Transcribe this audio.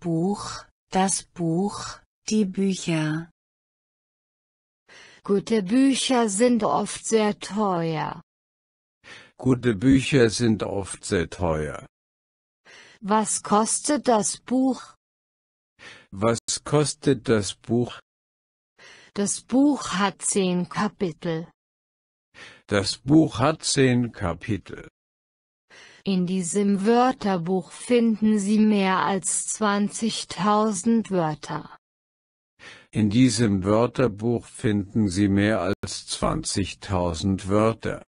Buch, das Buch, die Bücher. Gute Bücher sind oft sehr teuer. Gute Bücher sind oft sehr teuer. Was kostet das Buch? Was kostet das Buch? Das Buch hat zehn Kapitel. Das Buch hat zehn Kapitel. In diesem Wörterbuch finden Sie mehr als 20.000 Wörter. In diesem Wörterbuch finden Sie mehr als 20.000 Wörter.